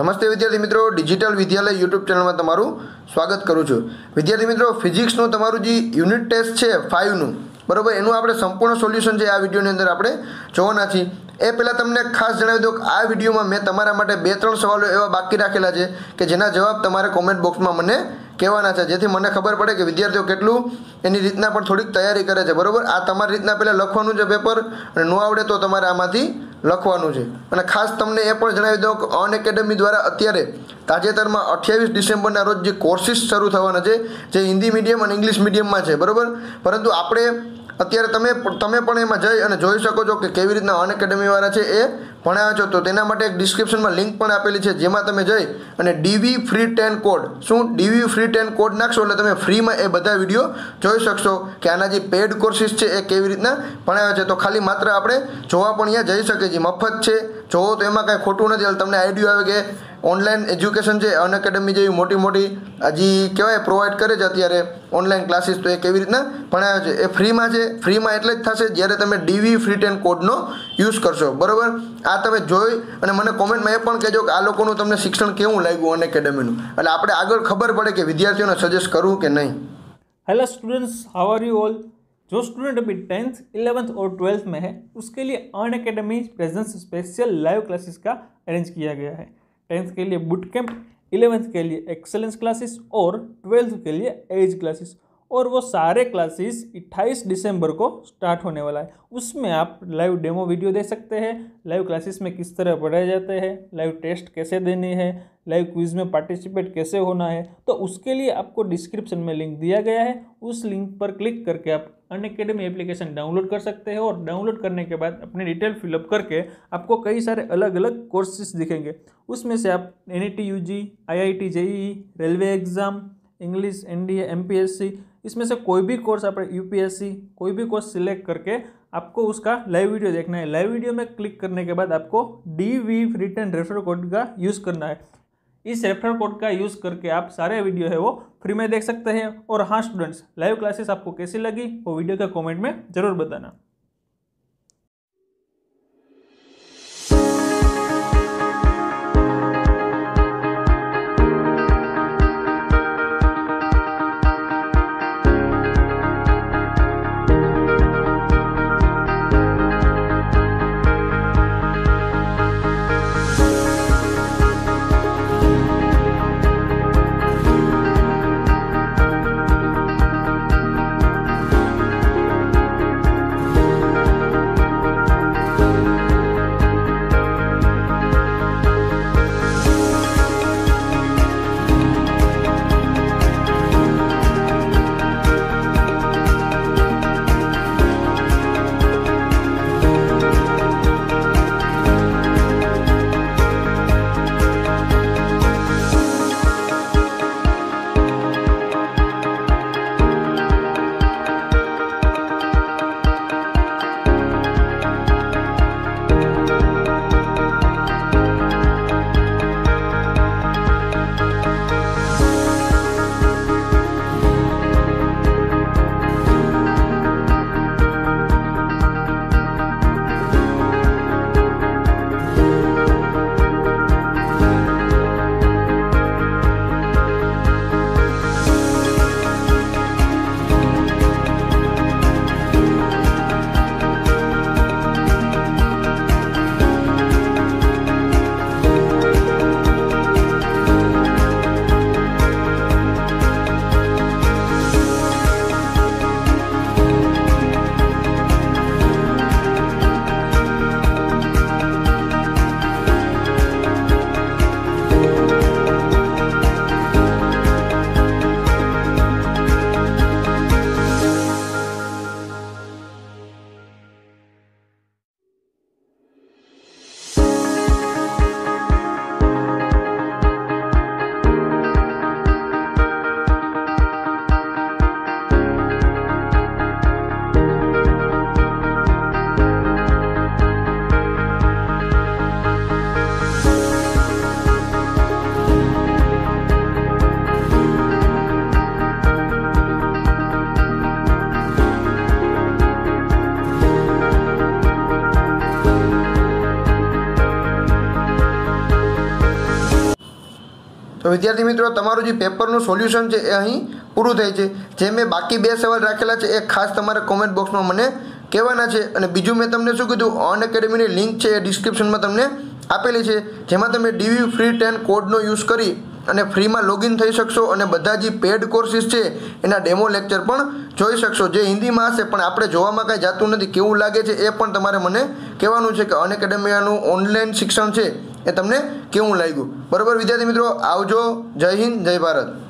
નમસ્તે વિદ્યાર્થી મિત્રો, ડિજિટલ વિદ્યાલય યુટ્યુબ ચેનલમાં તમારું સ્વાગત કરું છું. વિદ્યાર્થી મિત્રો, ફિઝિક્સનું તમારું જે યુનિટ ટેસ્ટ છે ફાઇવનું બરાબર, એનું આપણે સંપૂર્ણ સોલ્યુશન છે આ વિડીયોની અંદર આપણે જોવાના છીએ. એ પહેલાં તમને ખાસ જણાવી દઉં કે આ વિડીયોમાં મેં તમારા માટે બે ત્રણ સવાલો એવા બાકી રાખેલા છે કે જેના જવાબ તમારે કોમેન્ટ બોક્સમાં મને કહેવાના છે, જેથી મને ખબર પડે કે વિદ્યાર્થીઓ કેટલું એની રીતના પણ થોડીક તૈયારી કરે છે. બરાબર? આ તમારી રીતના પહેલાં લખવાનું છે પેપર અને ન આવડે તો તમારે આમાંથી લખવાનું છે. અને ખાસ તમને એ પણ જણાવી દઉં કે અન એકેડમી દ્વારા અત્યારે તાજેતરમાં અઠ્યાવીસ ડિસેમ્બરના રોજ જે કોર્સિસ શરૂ થવાના છે, જે હિન્દી મીડિયમ અને ઇંગ્લિશ મીડિયમમાં છે, બરાબર? પરંતુ આપણે અત્યારે તમે તમે પણ એમાં જઈ અને જોઈ શકો છો કે કેવી રીતના અન એકેડમીવાળા છે એ ભણાવ્યા છો તો તેના માટે એક ડિસ્ક્રિપ્શનમાં લિંક પણ આપેલી છે, જેમાં તમે જઈ અને ડીવી ફ્રી ટેન કોડ શું ડીવી ફ્રી ટેન કોડ નાખશો એટલે તમે ફ્રીમાં એ બધા વીડિયો જોઈ શકશો કે આના જે પેડ કોર્સિસ છે એ કેવી રીતના ભણાવ્યા છે. તો ખાલી માત્ર આપણે જોવા પણ અહીંયા જઈ શકીએ છીએ. મફત છે. જોવો તો એમાં કાંઈ ખોટું નથી. તમને આઈડિયો આવે કે ઓનલાઈન એજ્યુકેશન છે, અન એકેડમી જેવી મોટી મોટી, હજી કહેવાય પ્રોવાઈડ કરે છે અત્યારે. ઓનલાઈન ક્લાસીસ તો એ કેવી રીતના ભણાવે છે એ ફ્રીમાં છે ફ્રીમાં એટલે જ થશે જ્યારે તમે ડીવી ફ્રી ટેન કોડનો યુઝ કરશો બરાબર આ તમે જોઈ અને મને કોમેન્ટમાં એ પણ કહેજો કે આ લોકોનું તમને શિક્ષણ કેવું લાગ્યું અન એકેડમીનું એટલે આપણે આગળ ખબર પડે કે વિદ્યાર્થીઓને સજેસ્ટ કરવું કે નહીં hello students how are you all जो स्टूडेंट अभी टेंथ इलेवेंथ और ट्वेल्थ में है उसके लिए Unacademy presents special live classes का अरेंज किया गया है टेंथ के लिए बुट कैंप इलेवेंथ के लिए एक्सेलेंस क्लासेस और ट्वेल्थ के लिए एज क्लासेस और वो सारे क्लासेस 28 दिसंबर को स्टार्ट होने वाला है। उसमें आप लाइव डेमो वीडियो दे सकते हैं। लाइव क्लासेस में किस तरह पढ़ाए जाते हैं? लाइव टेस्ट कैसे देने हैं? लाइव क्विज में पार्टिसिपेट कैसे होना है? तो उसके लिए आपको डिस्क्रिप्शन में लिंक दिया गया है। उस लिंक पर क्लिक करके आप अन अकेडमी एप्लीकेशन डाउनलोड कर सकते हैं और डाउनलोड करने के बाद अपनी डिटेल फिलअप करके आपको कई सारे अलग अलग कोर्सेज दिखेंगे। उसमें से आप N E T U G I I T JEE railway exam English N D M P S C इसमें से कोई भी कोर्स आप यू पी एस सी कोई भी कोर्स सिलेक्ट करके आपको उसका लाइव वीडियो देखना है। लाइव वीडियो में क्लिक करने के बाद आपको D V return refer code का यूज़ करना है। इस रेफर कोड का यूज़ करके आप सारे वीडियो है वो फ्री में देख सकते हैं। और हाँ स्टूडेंट्स लाइव क्लासेस आपको कैसी लगी वो वीडियो का कमेंट में ज़रूर बताना। તો વિદ્યાર્થી મિત્રો, તમારું જે પેપરનું સોલ્યુશન છે એ અહીં પૂરું થાય છે. જે મેં બાકી બે સવાલ રાખેલા છે, એ ખાસ તમારે કોમેન્ટ બોક્સમાં મને કહેવાના છે. અને બીજું મેં તમને શું કીધું? ઓન એકેડમીની લિંક છે એ ડિસ્ક્રિપ્શનમાં તમને આપેલી છે. જેમાં તમે ડીવી ફ્રી ટેન કોડનો યુઝ કરી અને ફ્રીમાં લોગિન થઈ શકશો અને બધા જે પેડ કોર્સિસ છે, એના ડેમો લેક્ચર પણ જોઈ શકશો. જે હિન્દીમાં હશે, પણ આપણે જોવામાં કાંઈ જાતું નથી, કેવું લાગે છે એ પણ તમારે મને કહેવાનું છે કે અન એકેડમીનું ઓનલાઈન શિક્ષણ છે એ તમને કેવું લાગ્યું? બરાબર વિદ્યાર્થી મિત્રો આવજો. જય હિન્દ જય ભારત.